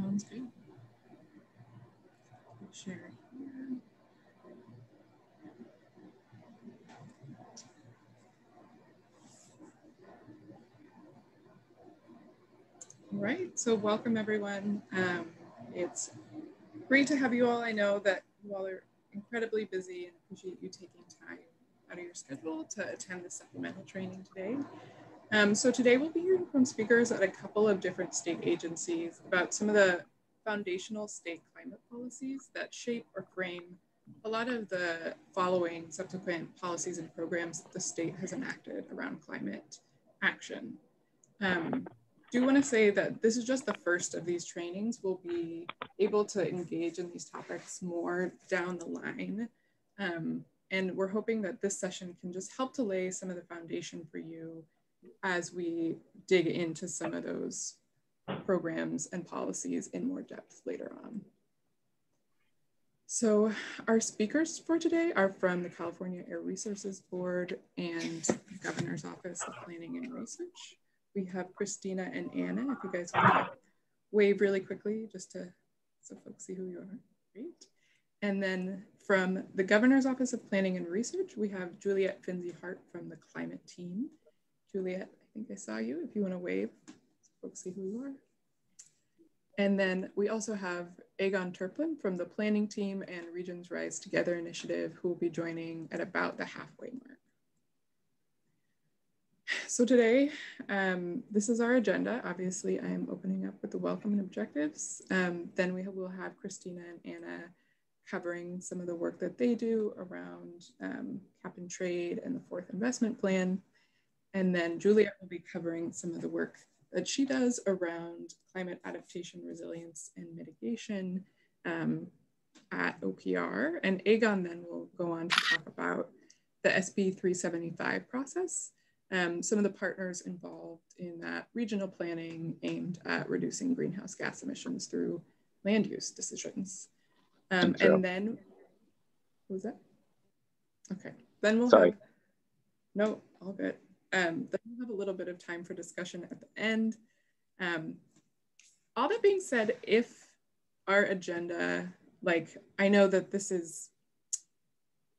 Sounds good. Share. All right, so welcome everyone. Um, it's great to have you all. I know that you all are incredibly busy and appreciate you taking time out of your schedule to attend the supplemental training today. Um, so today we'll be hearing from speakers at a couple of different state agencies about some of the foundational state climate policies that shape or frame a lot of the following subsequent policies and programs that the state has enacted around climate action. Um, do want to say that this is just the first of these trainings. We'll be able to engage in these topics more down the line. Um, and we're hoping that this session can just help to lay some of the foundation for you as we dig into some of those programs and policies in more depth later on. So our speakers for today are from the California Air Resources Board and the Governor's Office of Planning and Research we have Christina and Anna. If you guys want to wave really quickly just to so folks see who you are. Great. And then from the Governor's Office of Planning and Research, we have Juliet Finzi Hart from the climate team. Juliet, I think I saw you. If you want to wave, so folks see who you are. And then we also have Egon Terplan from the planning team and Regions Rise Together initiative, who will be joining at about the halfway mark. So today, um, this is our agenda. Obviously, I am opening up with the welcome and objectives. Um, then we will have Christina and Anna covering some of the work that they do around um, cap and trade and the fourth investment plan. And then Juliet will be covering some of the work that she does around climate adaptation, resilience, and mitigation um, at OPR. And Egon then will go on to talk about the SB 375 process um, some of the partners involved in that regional planning aimed at reducing greenhouse gas emissions through land use decisions. Um, and then, was that? Okay, then we'll Sorry. have, no, all good. Um, then we'll have a little bit of time for discussion at the end. Um, all that being said, if our agenda, like I know that this is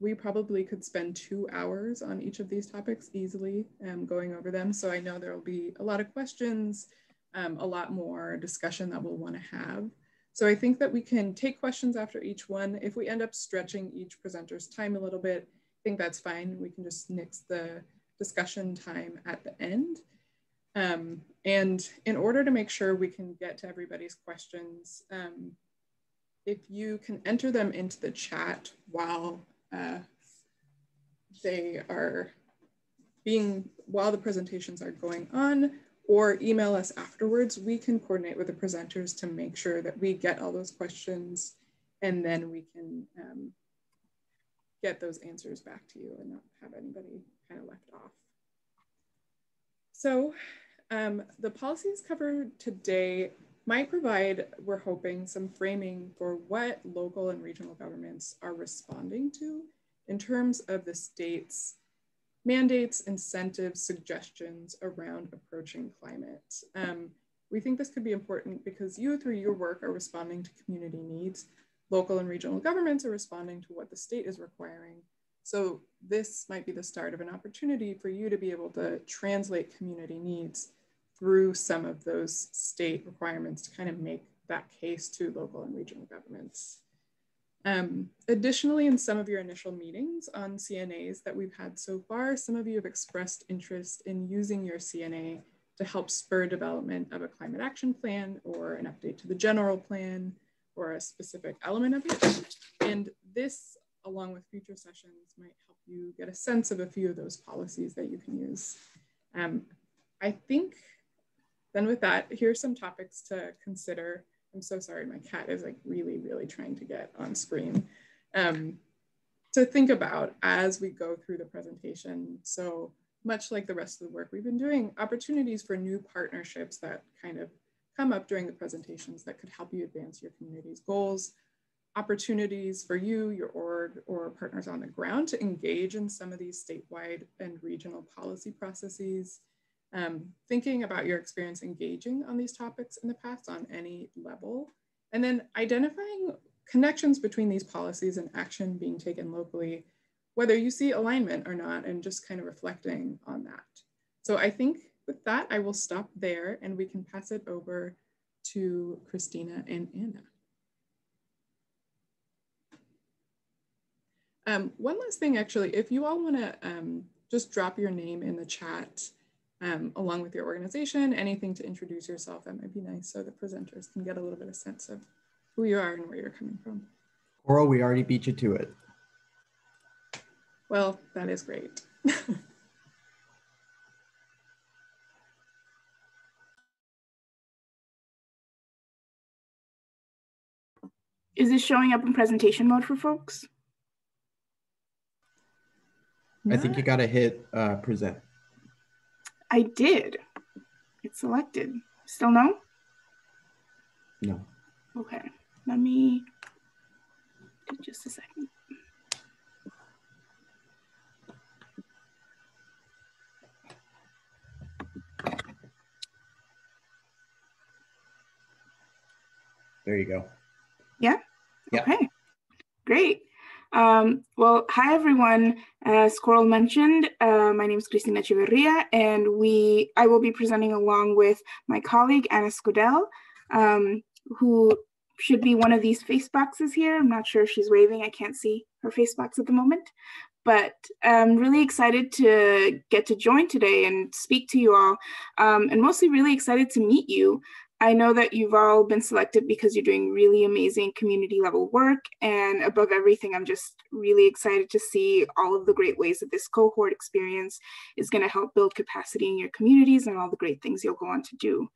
we probably could spend two hours on each of these topics easily um, going over them. So I know there will be a lot of questions, um, a lot more discussion that we'll want to have. So I think that we can take questions after each one. If we end up stretching each presenter's time a little bit, I think that's fine. We can just nix the discussion time at the end. Um, and in order to make sure we can get to everybody's questions, um, if you can enter them into the chat while uh, they are being, while the presentations are going on, or email us afterwards, we can coordinate with the presenters to make sure that we get all those questions and then we can um, get those answers back to you and not have anybody kind of left off. So um, the policies covered today might provide, we're hoping, some framing for what local and regional governments are responding to in terms of the state's mandates, incentives, suggestions around approaching climate. Um, we think this could be important because you, through your work, are responding to community needs. Local and regional governments are responding to what the state is requiring. So this might be the start of an opportunity for you to be able to translate community needs through some of those state requirements to kind of make that case to local and regional governments. Um, additionally, in some of your initial meetings on CNAs that we've had so far, some of you have expressed interest in using your CNA to help spur development of a climate action plan or an update to the general plan or a specific element of it. And this, along with future sessions, might help you get a sense of a few of those policies that you can use. Um, I think then with that, here's some topics to consider. I'm so sorry, my cat is like really, really trying to get on screen. Um, to think about as we go through the presentation. So much like the rest of the work we've been doing, opportunities for new partnerships that kind of come up during the presentations that could help you advance your community's goals, opportunities for you, your org, or partners on the ground to engage in some of these statewide and regional policy processes, um, thinking about your experience engaging on these topics in the past on any level, and then identifying connections between these policies and action being taken locally, whether you see alignment or not, and just kind of reflecting on that. So I think with that, I will stop there and we can pass it over to Christina and Anna. Um, one last thing, actually, if you all want to um, just drop your name in the chat um, along with your organization, anything to introduce yourself, that might be nice so the presenters can get a little bit of sense of who you are and where you're coming from. Coral, we already beat you to it. Well, that is great. Is this showing up in presentation mode for folks? I think you got to hit uh, present. I did. It's selected. Still no? No. Okay. Let me just a second. There you go. Yeah? yeah. Okay. Great. Um, well, hi everyone. As Coral mentioned, uh, my name is Cristina Echeverria, and we I will be presenting along with my colleague Anna Scudell, um, who should be one of these face boxes here. I'm not sure if she's waving. I can't see her face box at the moment, but I'm really excited to get to join today and speak to you all, um, and mostly really excited to meet you. I know that you've all been selected because you're doing really amazing community level work. And above everything, I'm just really excited to see all of the great ways that this cohort experience is going to help build capacity in your communities and all the great things you'll go on to do.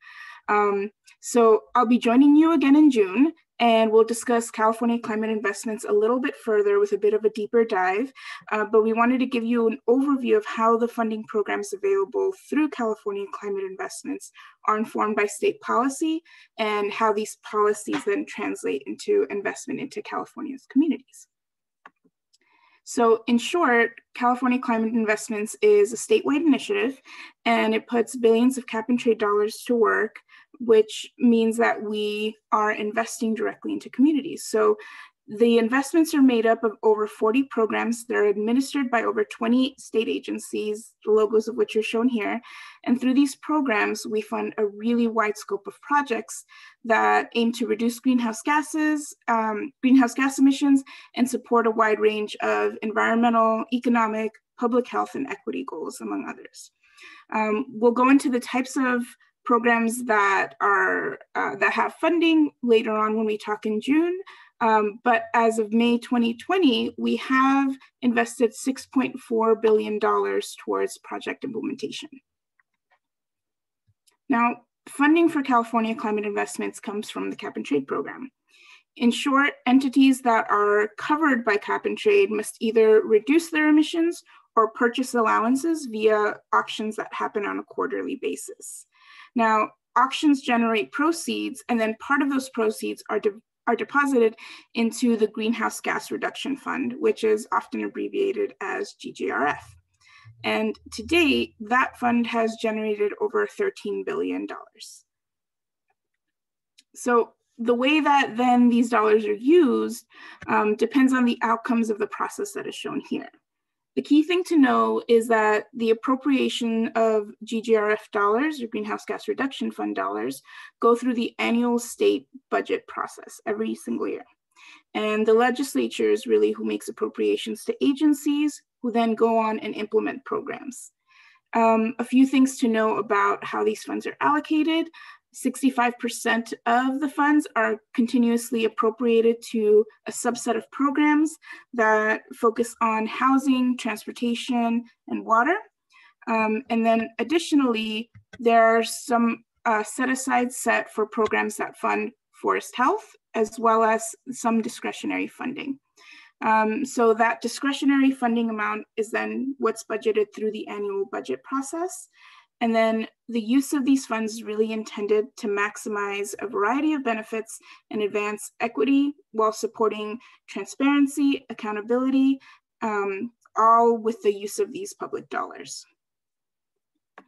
Um, so I'll be joining you again in June and we'll discuss California climate investments a little bit further with a bit of a deeper dive. Uh, but we wanted to give you an overview of how the funding programs available through California climate investments are informed by state policy and how these policies then translate into investment into California's communities. So in short, California Climate Investments is a statewide initiative and it puts billions of cap and trade dollars to work which means that we are investing directly into communities. So the investments are made up of over 40 programs that are administered by over 20 state agencies, the logos of which are shown here. And through these programs, we fund a really wide scope of projects that aim to reduce greenhouse gases, um, greenhouse gas emissions, and support a wide range of environmental, economic, public health, and equity goals, among others. Um, we'll go into the types of programs that are uh, that have funding later on when we talk in June. Um, but as of May 2020, we have invested $6.4 billion towards project implementation. Now, funding for California climate investments comes from the cap and trade program. In short, entities that are covered by cap and trade must either reduce their emissions or purchase allowances via auctions that happen on a quarterly basis. Now, auctions generate proceeds, and then part of those proceeds are, de are deposited into the Greenhouse Gas Reduction Fund, which is often abbreviated as GGRF. And to date, that fund has generated over $13 billion. So the way that then these dollars are used um, depends on the outcomes of the process that is shown here. The key thing to know is that the appropriation of GGRF dollars, or Greenhouse Gas Reduction Fund dollars, go through the annual state budget process every single year. And the legislature is really who makes appropriations to agencies who then go on and implement programs. Um, a few things to know about how these funds are allocated. 65% of the funds are continuously appropriated to a subset of programs that focus on housing, transportation, and water. Um, and then additionally, there are some uh, set aside set for programs that fund forest health, as well as some discretionary funding. Um, so that discretionary funding amount is then what's budgeted through the annual budget process. And then the use of these funds is really intended to maximize a variety of benefits and advance equity while supporting transparency, accountability, um, all with the use of these public dollars.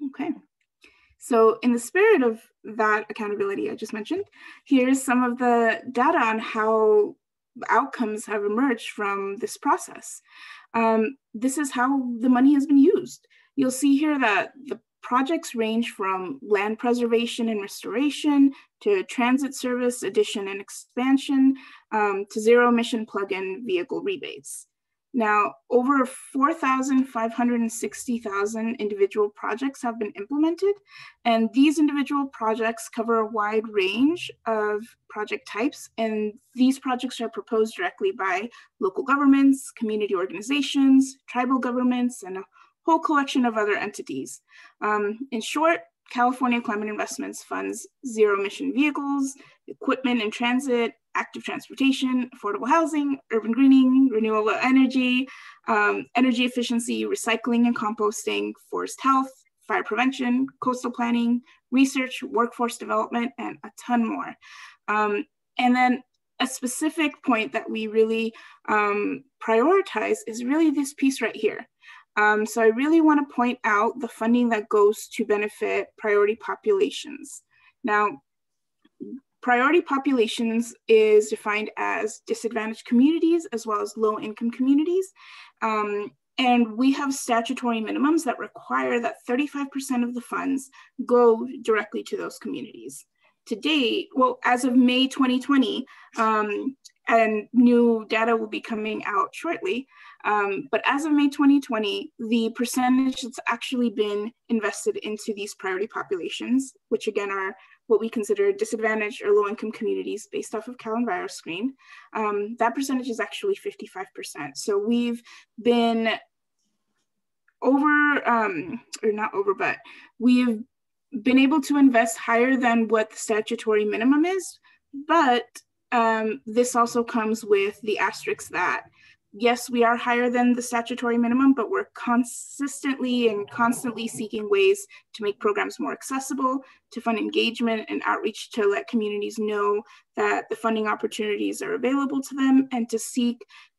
Okay. So in the spirit of that accountability I just mentioned, here's some of the data on how outcomes have emerged from this process. Um, this is how the money has been used. You'll see here that the projects range from land preservation and restoration to transit service addition and expansion um, to zero emission plug-in vehicle rebates. Now, over 4,560,000 individual projects have been implemented, and these individual projects cover a wide range of project types, and these projects are proposed directly by local governments, community organizations, tribal governments, and a whole collection of other entities. Um, in short, California Climate Investments funds zero emission vehicles, equipment and transit, active transportation, affordable housing, urban greening, renewable energy, um, energy efficiency, recycling and composting, forest health, fire prevention, coastal planning, research, workforce development, and a ton more. Um, and then a specific point that we really um, prioritize is really this piece right here. Um, so I really want to point out the funding that goes to benefit priority populations. Now, Priority populations is defined as disadvantaged communities as well as low income communities. Um, and we have statutory minimums that require that 35% of the funds go directly to those communities. To date, well, as of May 2020, um, and new data will be coming out shortly. Um, but as of May 2020, the percentage that's actually been invested into these priority populations, which again are what we consider disadvantaged or low income communities based off of CalEnviroScreen, um, that percentage is actually 55%. So we've been over, um, or not over, but we've been able to invest higher than what the statutory minimum is, but um, this also comes with the asterisk that yes, we are higher than the statutory minimum, but we're consistently and constantly seeking ways to make programs more accessible, to fund engagement and outreach to let communities know that the funding opportunities are available to them and to seek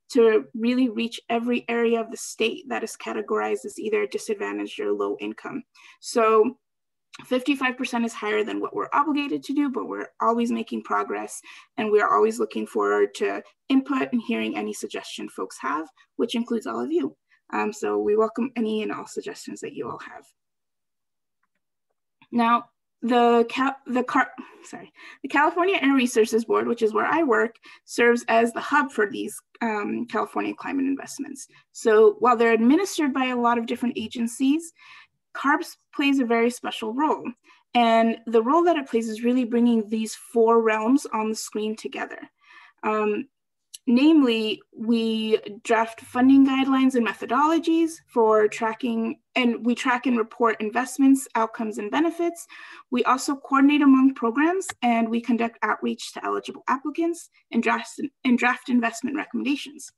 to really reach every area of the state that is categorized as either disadvantaged or low income. So 55% is higher than what we're obligated to do, but we're always making progress and we're always looking forward to input and hearing any suggestion folks have, which includes all of you. Um, so we welcome any and all suggestions that you all have. Now, the Cal the Car sorry the California Air Resources Board, which is where I work, serves as the hub for these um, California climate investments. So while they're administered by a lot of different agencies, CARB's plays a very special role. And the role that it plays is really bringing these four realms on the screen together. Um, namely, we draft funding guidelines and methodologies for tracking, and we track and report investments, outcomes, and benefits. We also coordinate among programs, and we conduct outreach to eligible applicants and draft, and draft investment recommendations.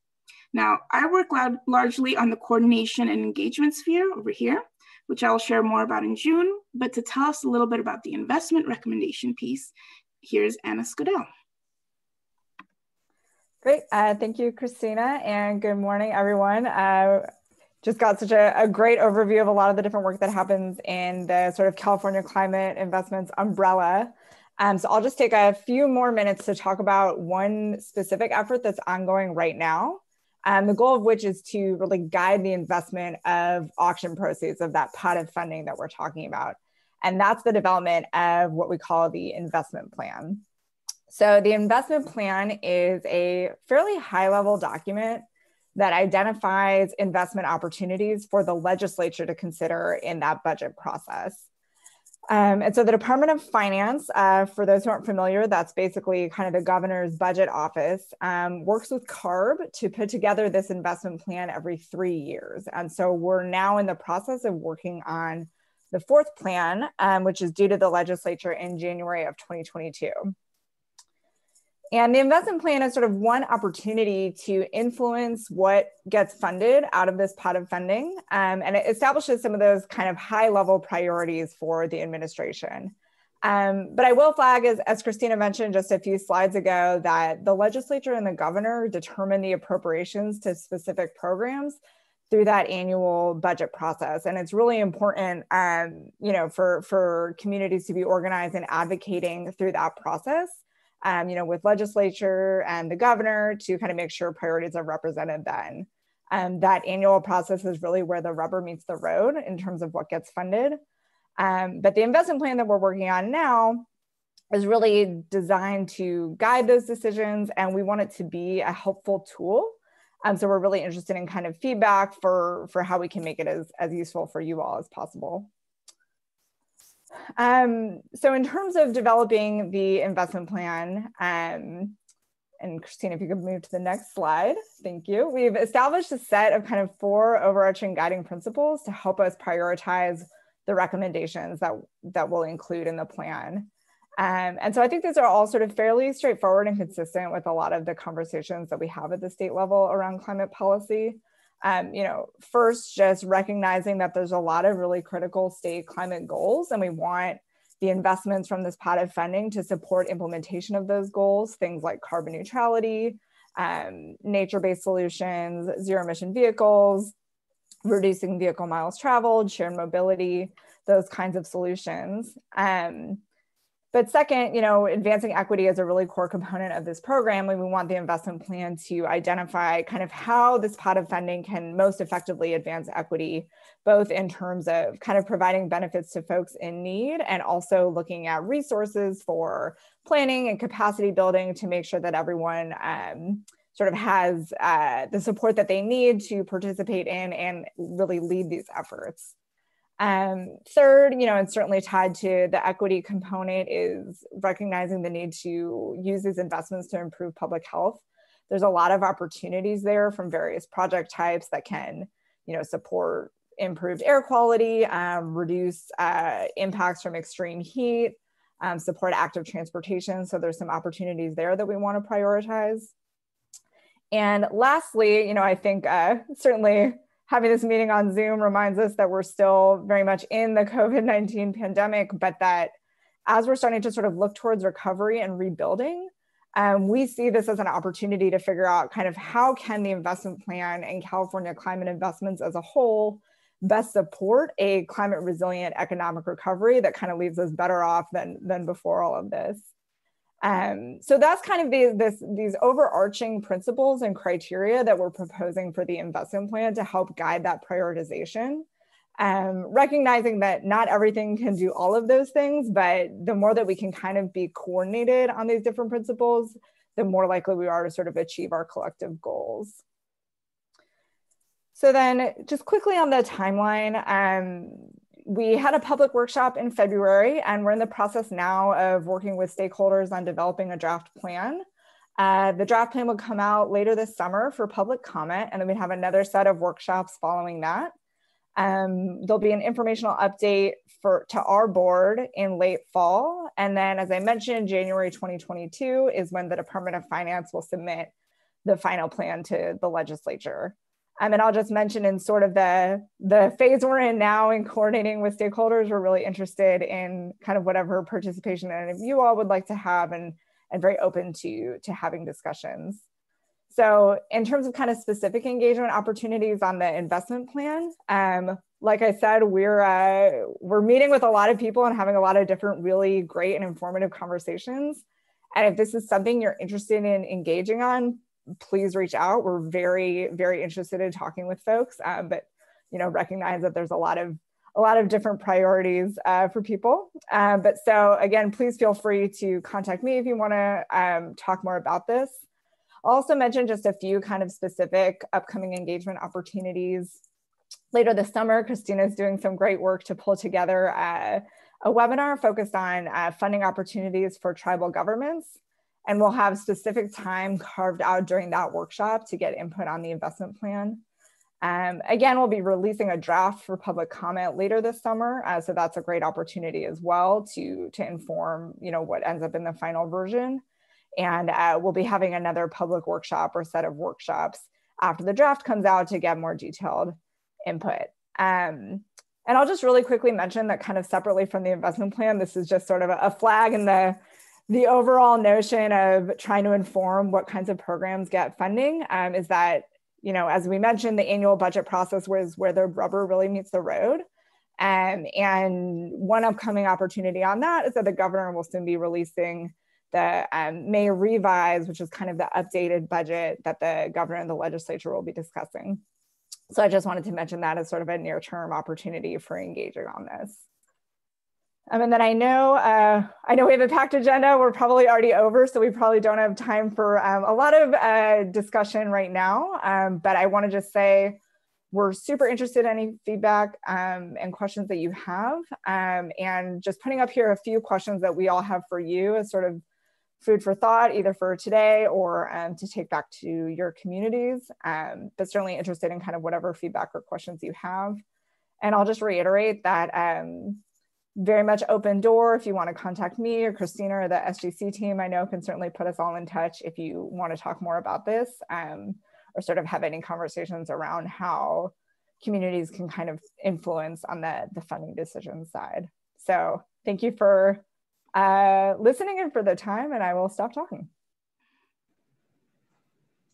Now, I work largely on the coordination and engagement sphere over here which I'll share more about in June. But to tell us a little bit about the investment recommendation piece, here's Anna Scudell. Great. Uh, thank you, Christina, and good morning, everyone. Uh, just got such a, a, great overview of a lot of the different work that happens in the sort of California climate investments umbrella. Um, so I'll just take a few more minutes to talk about one specific effort that's ongoing right now um, the goal of which is to really guide the investment of auction proceeds of that pot of funding that we're talking about. And that's the development of what we call the investment plan. So, the investment plan is a fairly high level document that identifies investment opportunities for the legislature to consider in that budget process. Um, and so the Department of Finance, uh, for those who aren't familiar, that's basically kind of the governor's budget office, um, works with CARB to put together this investment plan every three years. And so we're now in the process of working on the fourth plan, um, which is due to the legislature in January of 2022. And the investment plan is sort of one opportunity to influence what gets funded out of this pot of funding. Um, and it establishes some of those kind of high level priorities for the administration. Um, but I will flag, as, as Christina mentioned just a few slides ago, that the legislature and the governor determine the appropriations to specific programs. through that annual budget process. And it's really important, um, you know, for, for communities to be organized and advocating through that process, um, you know, with legislature and the governor to kind of make sure priorities are represented then. Um, that annual process is really where the rubber meets the road in terms of what gets funded. Um, but the investment plan that we're working on now is really designed to guide those decisions and we want it to be a helpful tool um, so we're really interested in kind of feedback for, for how we can make it as, as useful for you all as possible. Um, so in terms of developing the investment plan, um, and Christine, if you could move to the next slide, thank you. We've established a set of kind of four overarching guiding principles to help us prioritize the recommendations that, that we'll include in the plan. Um, and so I think these are all sort of fairly straightforward and consistent with a lot of the conversations that we have at the state level around climate policy. Um, you know, first, just recognizing that there's a lot of really critical state climate goals, and we want the investments from this pot of funding to support implementation of those goals, things like carbon neutrality, um, nature-based solutions, zero emission vehicles, reducing vehicle miles traveled, shared mobility, those kinds of solutions. Um, but second, you know, advancing equity is a really core component of this program. We want the investment plan to identify kind of how this pot of funding can most effectively advance equity, both in terms of kind of providing benefits to folks in need and also looking at resources for planning and capacity building to make sure that everyone um, sort of has uh, the support that they need to participate in and really lead these efforts. Um, third, you know, and certainly tied to the equity component is recognizing the need to use these investments to improve public health. There's a lot of opportunities there from various project types that can, you know, support improved air quality, um, reduce uh, impacts from extreme heat, um, support active transportation. So there's some opportunities there that we want to prioritize. And lastly, you know, I think uh, certainly having this meeting on Zoom reminds us that we're still very much in the COVID 19 pandemic, but that as we're starting to sort of look towards recovery and rebuilding, um, we see this as an opportunity to figure out kind of how can the investment plan and California climate investments as a whole best support a climate resilient economic recovery that kind of leaves us better off than, than before all of this. Um, so that's kind of the, this, these overarching principles and criteria that we're proposing for the investment plan to help guide that prioritization. Um, recognizing that not everything can do all of those things, but the more that we can kind of be coordinated on these different principles, the more likely we are to sort of achieve our collective goals. So then just quickly on the timeline, um, we had a public workshop in February, and we're in the process now of working with stakeholders on developing a draft plan. Uh, the draft plan will come out later this summer for public comment, and then we have another set of workshops following that. Um, there'll be an informational update for to our board in late fall, and then, as I mentioned, January 2022 is when the Department of Finance will submit the final plan to the legislature. And I'll just mention in sort of the, the phase we're in now in coordinating with stakeholders, we're really interested in kind of whatever participation of you all would like to have and, and very open to, to having discussions. So in terms of kind of specific engagement opportunities on the investment plan, um, like I said, we're, uh, we're meeting with a lot of people and having a lot of different really great and informative conversations. And if this is something you're interested in engaging on, please reach out. We're very, very interested in talking with folks, um, but you know, recognize that there's a lot of a lot of different priorities uh, for people. Um, but so again, please feel free to contact me if you want to um, talk more about this. I'll also mention just a few kind of specific upcoming engagement opportunities. Later this summer, Christina is doing some great work to pull together uh, a webinar focused on uh, funding opportunities for tribal governments and we'll have specific time carved out during that workshop to get input on the investment plan. Um, again, we'll be releasing a draft for public comment later this summer. Uh, so that's a great opportunity as well to, to inform you know, what ends up in the final version. And uh, we'll be having another public workshop or set of workshops after the draft comes out to get more detailed input. Um, and I'll just really quickly mention that kind of separately from the investment plan, this is just sort of a flag in the the overall notion of trying to inform what kinds of programs get funding um, is that you know, as we mentioned, the annual budget process was where the rubber really meets the road. Um, and one upcoming opportunity on that is that the governor will soon be releasing the um, May revise, which is kind of the updated budget that the governor and the legislature will be discussing. So I just wanted to mention that as sort of a near term opportunity for engaging on this. Um, and then I know uh, I know we have a packed agenda. We're probably already over, so we probably don't have time for um, a lot of uh, discussion right now. Um, but I want to just say we're super interested in any feedback um, and questions that you have, um, and just putting up here a few questions that we all have for you as sort of food for thought, either for today or um, to take back to your communities. but certainly interested in kind of whatever feedback or questions you have. And I'll just reiterate that very much open door if you want to contact me or Christina or the SGC team. I know can certainly put us all in touch if you want to talk more about this um, or sort of have any conversations around how communities can kind of influence on the, the funding decision side. So thank you for uh, listening and for the time and I will stop talking.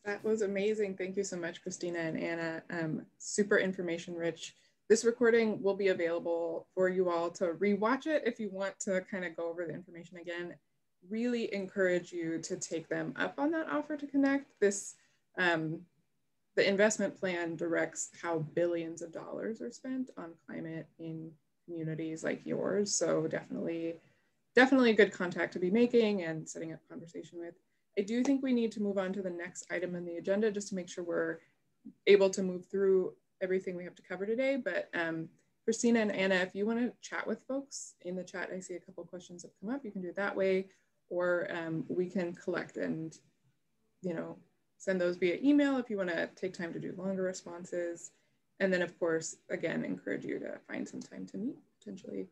That was amazing. Thank you so much, Christina and Anna. Um, super information rich. This recording will be available for you all to rewatch it if you want to kind of go over the information again. Really encourage you to take them up on that offer to connect. This, um, the investment plan directs how billions of dollars are spent on climate in communities like yours. So definitely, definitely a good contact to be making and setting up conversation with. I do think we need to move on to the next item on the agenda just to make sure we're able to move through everything we have to cover today, but um, Christina and Anna, if you want to chat with folks in the chat, I see a couple questions have come up. You can do it that way, or um, we can collect and, you know, send those via email if you want to take time to do longer responses. And then, of course, again, encourage you to find some time to meet potentially.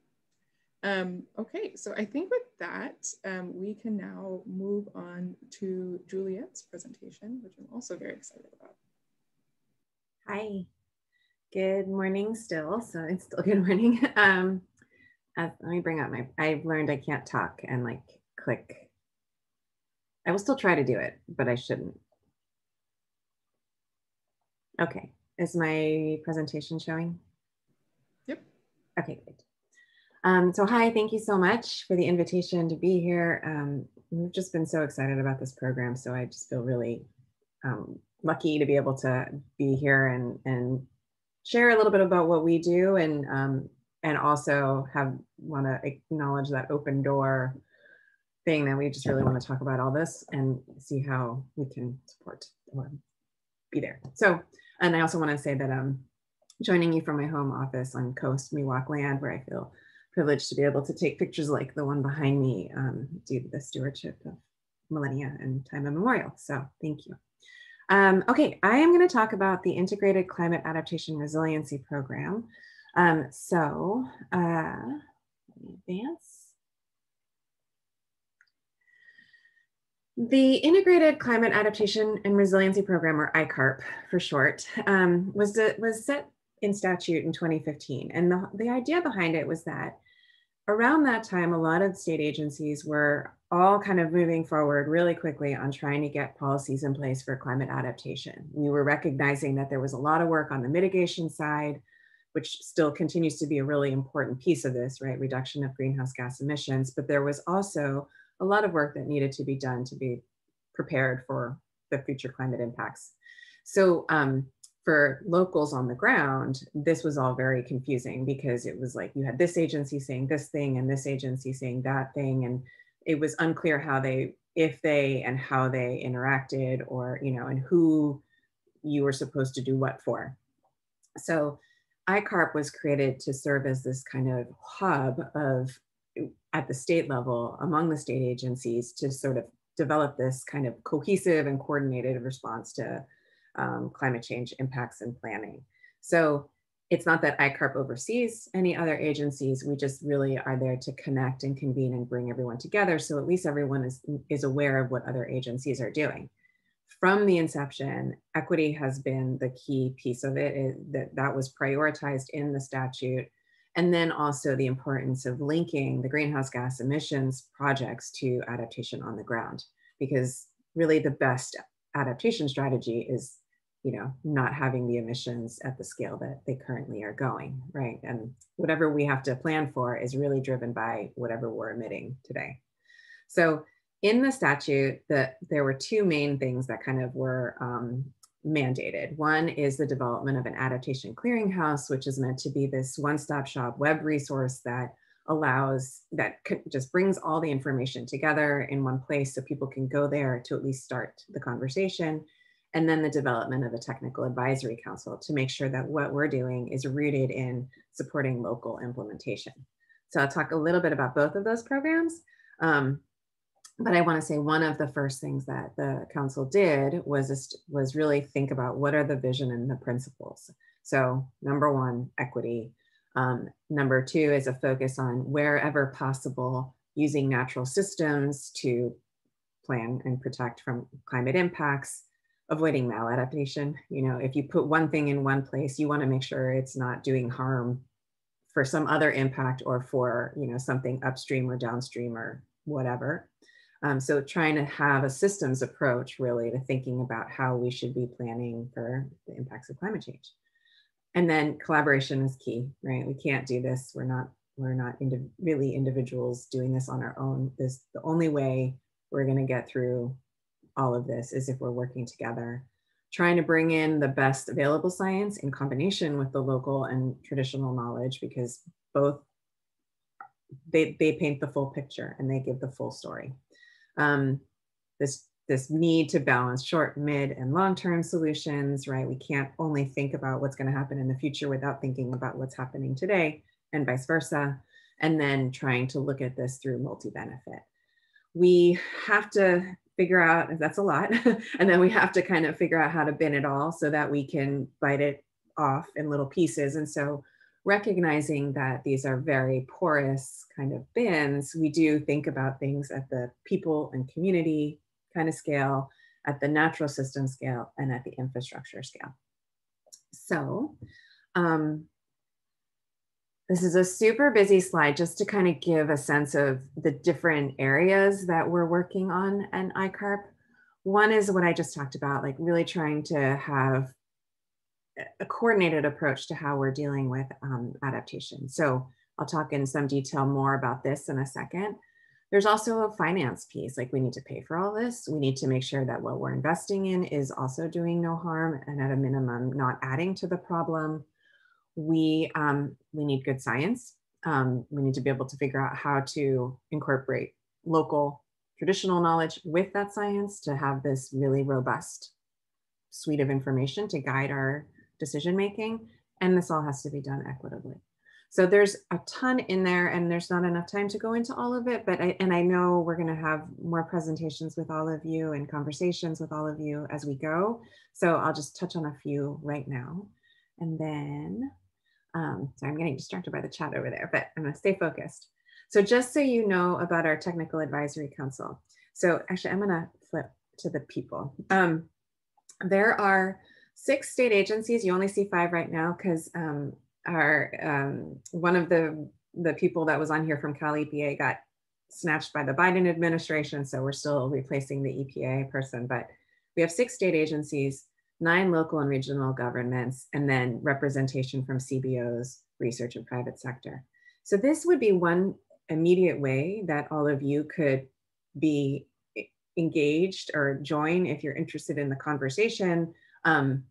Um, okay, so I think with that, um, we can now move on to Juliet's presentation, which I'm also very excited about. Hi. Good morning still. So it's still good morning. Um, uh, let me bring up my, I've learned I can't talk and like click. I will still try to do it, but I shouldn't. Okay, is my presentation showing? Yep. Okay, great. Um, so hi, thank you so much for the invitation to be here. Um, we've just been so excited about this program, so I just feel really um, lucky to be able to be here and, and share a little bit about what we do and um, and also have want to acknowledge that open door thing that we just really want to talk about all this and see how we can support or be there. So, and I also want to say that I'm joining you from my home office on Coast Miwok land, where I feel privileged to be able to take pictures like the one behind me um, due to the stewardship of millennia and time immemorial. So thank you. Um, okay, I am going to talk about the Integrated Climate Adaptation Resiliency Program. Um, so, uh, advance. The Integrated Climate Adaptation and Resiliency Program, or ICARP for short, um, was, was set in statute in 2015. And the, the idea behind it was that around that time, a lot of state agencies were all kind of moving forward really quickly on trying to get policies in place for climate adaptation. We were recognizing that there was a lot of work on the mitigation side, which still continues to be a really important piece of this, right? Reduction of greenhouse gas emissions. But there was also a lot of work that needed to be done to be prepared for the future climate impacts. So um, for locals on the ground, this was all very confusing because it was like you had this agency saying this thing and this agency saying that thing. And it was unclear how they, if they and how they interacted or, you know, and who you were supposed to do what for. So ICARP was created to serve as this kind of hub of at the state level among the state agencies to sort of develop this kind of cohesive and coordinated response to um, climate change impacts and planning. So it's not that ICARP oversees any other agencies. We just really are there to connect and convene and bring everyone together. So at least everyone is, is aware of what other agencies are doing. From the inception, equity has been the key piece of it, it that, that was prioritized in the statute. And then also the importance of linking the greenhouse gas emissions projects to adaptation on the ground, because really the best adaptation strategy is you know, not having the emissions at the scale that they currently are going, right? And whatever we have to plan for is really driven by whatever we're emitting today. So in the statute, that there were two main things that kind of were um, mandated. One is the development of an adaptation clearinghouse, which is meant to be this one-stop shop web resource that allows that just brings all the information together in one place so people can go there to at least start the conversation and then the development of a technical advisory council to make sure that what we're doing is rooted in supporting local implementation. So I'll talk a little bit about both of those programs. Um, but I want to say one of the first things that the council did was, just, was really think about what are the vision and the principles. So number one, equity. Um, number two is a focus on wherever possible using natural systems to plan and protect from climate impacts avoiding maladaptation. You know, if you put one thing in one place, you want to make sure it's not doing harm for some other impact or for, you know, something upstream or downstream or whatever. Um, so trying to have a systems approach really to thinking about how we should be planning for the impacts of climate change. And then collaboration is key, right? We can't do this. We're not, we're not indi really individuals doing this on our own. This the only way we're going to get through all of this is if we're working together, trying to bring in the best available science in combination with the local and traditional knowledge because both they, they paint the full picture and they give the full story. Um, this, this need to balance short, mid, and long-term solutions, right? We can't only think about what's gonna happen in the future without thinking about what's happening today and vice versa. And then trying to look at this through multi-benefit. We have to figure out if that's a lot and then we have to kind of figure out how to bin it all so that we can bite it off in little pieces. And so recognizing that these are very porous kind of bins we do think about things at the people and community kind of scale at the natural system scale and at the infrastructure scale. So um, this is a super busy slide just to kind of give a sense of the different areas that we're working on in ICARP. One is what I just talked about, like really trying to have a coordinated approach to how we're dealing with um, adaptation. So I'll talk in some detail more about this in a second. There's also a finance piece, like we need to pay for all this. We need to make sure that what we're investing in is also doing no harm and at a minimum, not adding to the problem we, um, we need good science. Um, we need to be able to figure out how to incorporate local traditional knowledge with that science to have this really robust suite of information to guide our decision making. And this all has to be done equitably. So there's a ton in there and there's not enough time to go into all of it, but I, and I know we're gonna have more presentations with all of you and conversations with all of you as we go. So I'll just touch on a few right now. And then um, so I'm getting distracted by the chat over there, but I'm gonna stay focused. So just so you know about our Technical Advisory Council. So actually I'm gonna flip to the people. Um, there are six state agencies. You only see five right now because um, our um, one of the, the people that was on here from Cal EPA got snatched by the Biden administration. So we're still replacing the EPA person, but we have six state agencies nine local and regional governments, and then representation from CBOs, research and private sector. So this would be one immediate way that all of you could be engaged or join if you're interested in the conversation, um,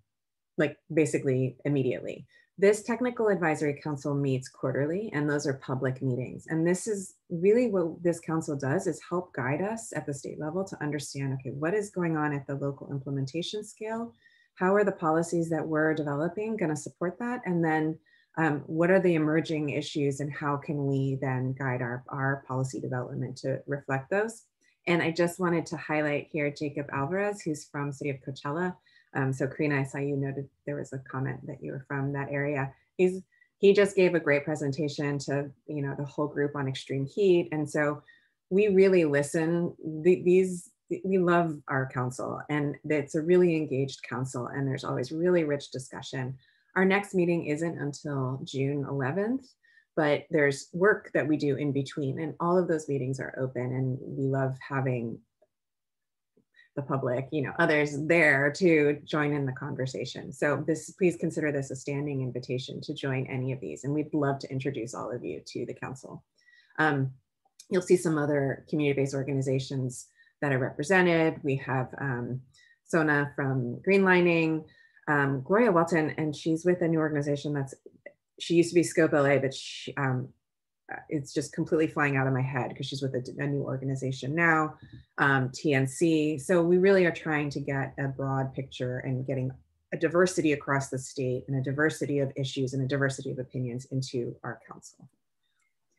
like basically immediately. This technical advisory council meets quarterly and those are public meetings. And this is really what this council does is help guide us at the state level to understand, okay, what is going on at the local implementation scale how are the policies that we're developing going to support that? And then um, what are the emerging issues and how can we then guide our, our policy development to reflect those? And I just wanted to highlight here Jacob Alvarez, who's from City of Coachella. Um, so Karina, I saw you noted there was a comment that you were from that area. He's he just gave a great presentation to you know the whole group on extreme heat, and so we really listen. The, these we love our council and it's a really engaged council and there's always really rich discussion. Our next meeting isn't until June 11th, but there's work that we do in between and all of those meetings are open and we love having the public, you know, others there to join in the conversation. So this, please consider this a standing invitation to join any of these. And we'd love to introduce all of you to the council. Um, you'll see some other community-based organizations that are represented. We have um, Sona from Greenlining, um, Gloria Walton, and she's with a new organization that's, she used to be Scope LA, but she, um, uh, it's just completely flying out of my head because she's with a, a, new organization now, um, TNC. So we really are trying to get a broad picture and getting a diversity across the state and a diversity of issues and a diversity of opinions into our council.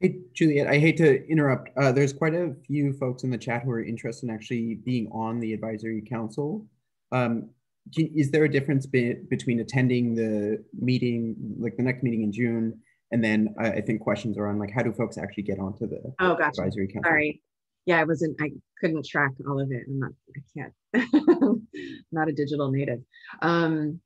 Hey, Juliet, I hate to interrupt. Uh, there's quite a few folks in the chat who are interested in actually being on the advisory council. Um, can, is there a difference be, between attending the meeting, like the next meeting in June, and then I, I think questions are on like how do folks actually get onto the oh, gotcha. advisory council? Sorry. Yeah, I wasn't, I couldn't track all of it. I'm not, I can't, not a digital native. Um,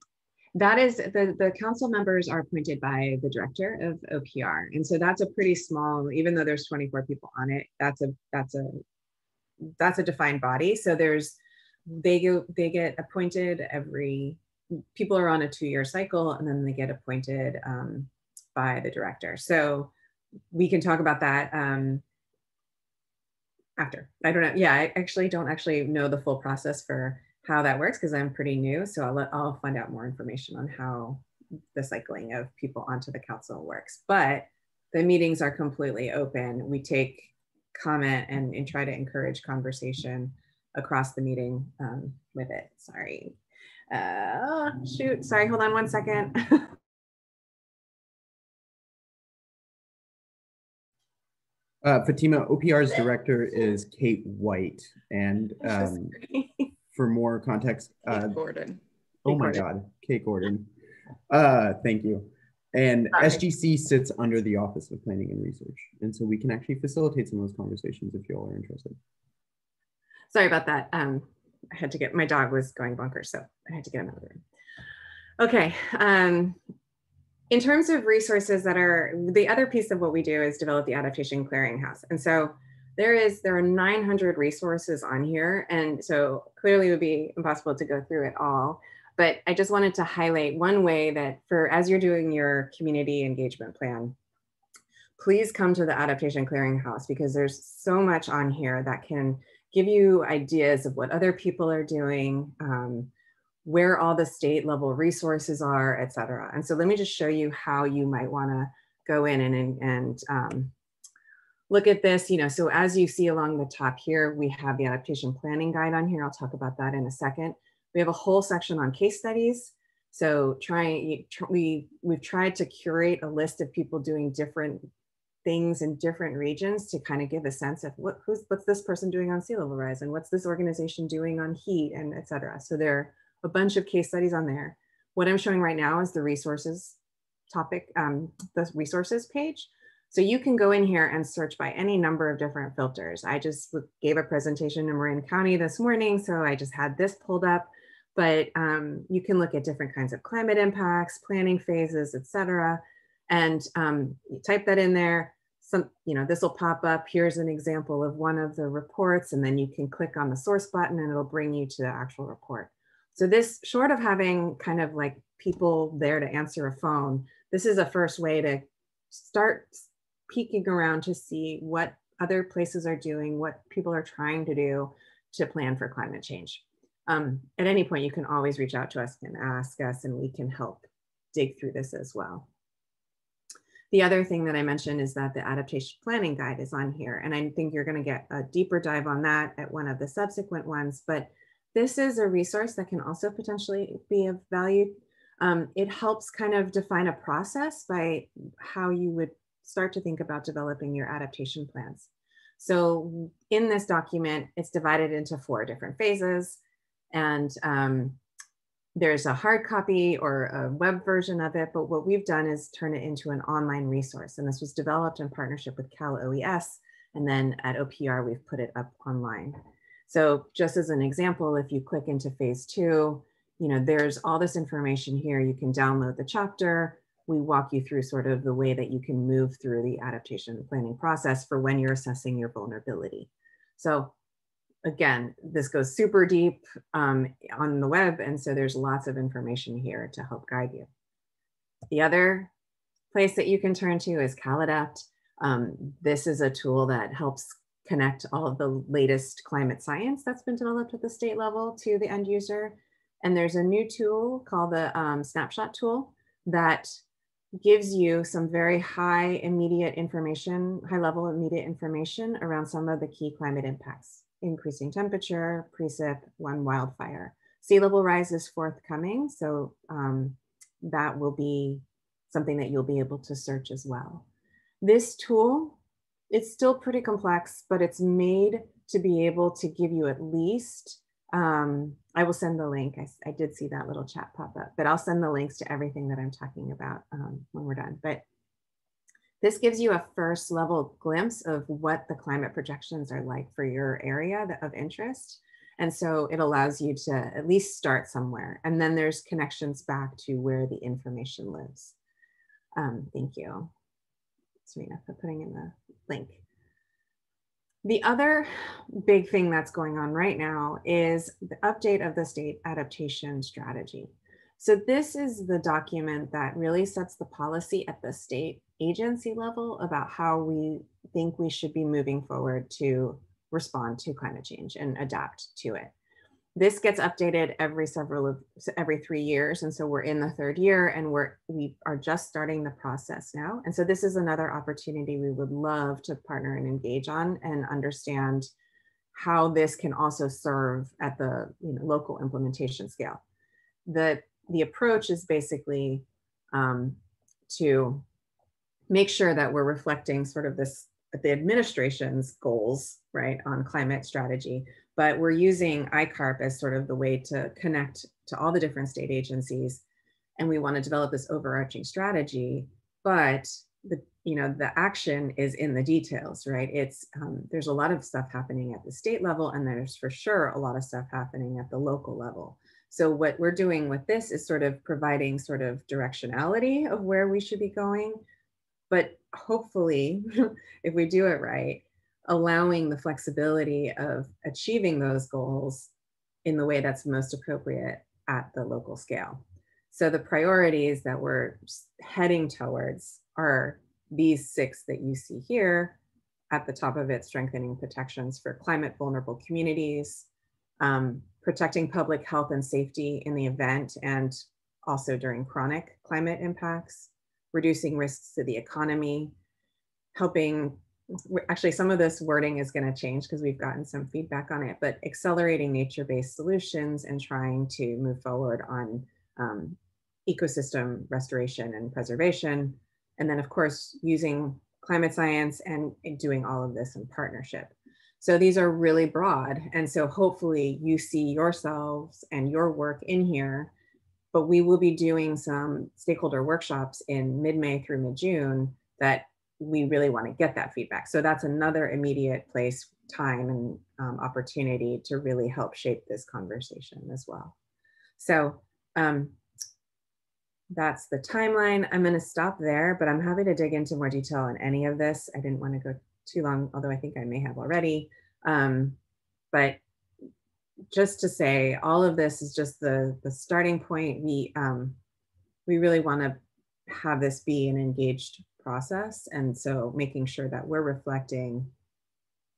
that is, the, the council members are appointed by the director of OPR. And so that's a pretty small, even though there's 24 people on it, that's a, that's a, that's a defined body. So there's, they go, they get appointed every, people are on a two year cycle and then they get appointed um, by the director. So we can talk about that um, after. I don't know. Yeah, I actually don't actually know the full process for how that works because I'm pretty new. So I'll, let, I'll find out more information on how the cycling of people onto the council works. But the meetings are completely open. We take comment and, and try to encourage conversation across the meeting um, with it. Sorry. Uh, shoot, sorry, hold on one second. Uh, Fatima, OPR's director is Kate White. And um, for more context, uh, Kate Gordon. Oh my Gordon. God, Kate Gordon. Uh, thank you. And Sorry. SGC sits under the Office of Planning and Research. And so we can actually facilitate some of those conversations if you all are interested. Sorry about that. Um, I had to get, my dog was going bonkers, so I had to get him out of the room. Okay, um, in terms of resources that are the other piece of what we do is develop the adaptation clearinghouse and so there is there are 900 resources on here and so clearly it would be impossible to go through it all but i just wanted to highlight one way that for as you're doing your community engagement plan please come to the adaptation clearinghouse because there's so much on here that can give you ideas of what other people are doing um, where all the state level resources are, et cetera. And so let me just show you how you might wanna go in and, and um, look at this. You know, so as you see along the top here, we have the adaptation planning guide on here. I'll talk about that in a second. We have a whole section on case studies. So trying, we, we've tried to curate a list of people doing different things in different regions to kind of give a sense of what, who's, what's this person doing on sea level rise and what's this organization doing on heat and et cetera. So there are a bunch of case studies on there. What I'm showing right now is the resources topic, um, the resources page. So you can go in here and search by any number of different filters. I just gave a presentation in Marin County this morning, so I just had this pulled up, but um, you can look at different kinds of climate impacts, planning phases, etc. And um, you type that in there, some, you know, this will pop up. Here's an example of one of the reports, and then you can click on the source button and it'll bring you to the actual report. So this, short of having kind of like people there to answer a phone, this is a first way to start peeking around to see what other places are doing, what people are trying to do to plan for climate change. Um, at any point, you can always reach out to us and ask us, and we can help dig through this as well. The other thing that I mentioned is that the adaptation planning guide is on here, and I think you're going to get a deeper dive on that at one of the subsequent ones. But this is a resource that can also potentially be of value. Um, it helps kind of define a process by how you would start to think about developing your adaptation plans. So in this document, it's divided into four different phases. And um, there's a hard copy or a web version of it, but what we've done is turn it into an online resource. And this was developed in partnership with Cal OES. And then at OPR, we've put it up online. So just as an example, if you click into phase two, you know, there's all this information here. You can download the chapter. We walk you through sort of the way that you can move through the adaptation planning process for when you're assessing your vulnerability. So again, this goes super deep um, on the web. And so there's lots of information here to help guide you. The other place that you can turn to is CalAdapt. Um, this is a tool that helps connect all of the latest climate science that's been developed at the state level to the end user. And there's a new tool called the um, snapshot tool that gives you some very high immediate information, high level immediate information around some of the key climate impacts, increasing temperature, precip, one wildfire. Sea level rise is forthcoming, so um, that will be something that you'll be able to search as well. This tool, it's still pretty complex, but it's made to be able to give you at least um, I will send the link. I, I, did see that little chat pop up, but I'll send the links to everything that I'm talking about um, when we're done. But this gives you a first level glimpse of what the climate projections are like for your area of interest. And so it allows you to at least start somewhere. And then there's connections back to where the information lives. Um, thank you, Serena, for putting in the link. The other big thing that's going on right now is the update of the state adaptation strategy. So this is the document that really sets the policy at the state agency level about how we think we should be moving forward to respond to climate change and adapt to it this gets updated every several of every three years and so we're in the third year and we're we are just starting the process now. And so this is another opportunity we would love to partner and engage on and understand how this can also serve at the you know, local implementation scale. The the approach is basically um, to make sure that we're reflecting sort of this the administration's goals right on climate strategy but we're using ICARP as sort of the way to connect to all the different state agencies. And we want to develop this overarching strategy, but the you know the action is in the details right? It's um, there's a lot of stuff happening at the state level and there's for sure a lot of stuff happening at the local level. So what we're doing with this is sort of providing sort of directionality of where we should be going. But hopefully if we do it right allowing the flexibility of achieving those goals in the way that's most appropriate at the local scale. So the priorities that we're heading towards are these six that you see here. At the top of it, strengthening protections for climate vulnerable communities, um, protecting public health and safety in the event and also during chronic climate impacts, reducing risks to the economy, helping actually some of this wording is going to change because we've gotten some feedback on it, but accelerating nature-based solutions and trying to move forward on um, ecosystem restoration and preservation. And then of course, using climate science and doing all of this in partnership. So these are really broad. And so hopefully you see yourselves and your work in here, but we will be doing some stakeholder workshops in mid-May through mid-June that we really want to get that feedback. So that's another immediate place, time, and um, opportunity to really help shape this conversation as well. So um, that's the timeline. I'm going to stop there, but I'm happy to dig into more detail on any of this. I didn't want to go too long, although I think I may have already. Um, but just to say, all of this is just the, the starting point. We, um, we really want to have this be an engaged process. And so making sure that we're reflecting,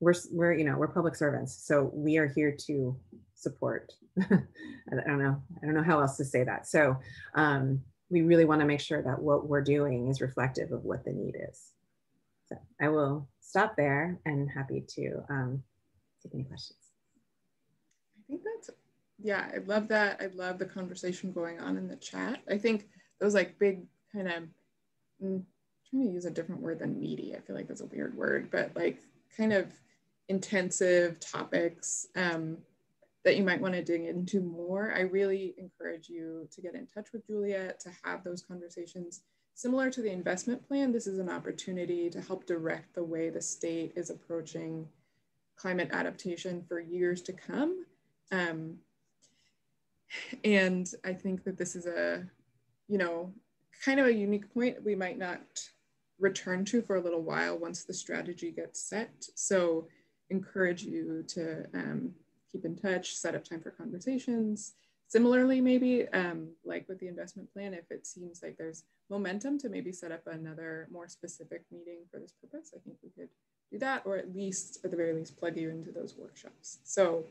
we're, we're, you know, we're public servants. So we are here to support. I don't know. I don't know how else to say that. So um, we really want to make sure that what we're doing is reflective of what the need is. So I will stop there and happy to um, take any questions. I think that's, yeah, I love that. I love the conversation going on in the chat. I think those like big kind of mm, trying to use a different word than meaty. I feel like that's a weird word, but like kind of intensive topics um, that you might want to dig into more. I really encourage you to get in touch with Juliet to have those conversations. Similar to the investment plan, this is an opportunity to help direct the way the state is approaching climate adaptation for years to come. Um, and I think that this is a, you know, kind of a unique point we might not return to for a little while once the strategy gets set. So encourage you to um, keep in touch, set up time for conversations. Similarly, maybe um, like with the investment plan, if it seems like there's momentum to maybe set up another more specific meeting for this purpose, I think we could do that, or at least, at the very least, plug you into those workshops. So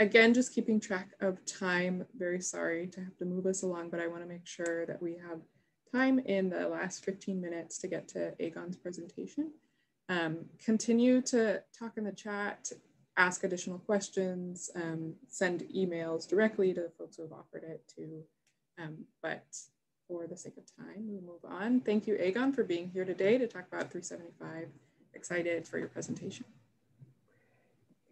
again, just keeping track of time. Very sorry to have to move us along, but I wanna make sure that we have time in the last 15 minutes to get to Egon's presentation. Um, continue to talk in the chat, ask additional questions, um, send emails directly to the folks who have offered it to, um, but for the sake of time, we'll move on. Thank you, Egon, for being here today to talk about 375. Excited for your presentation.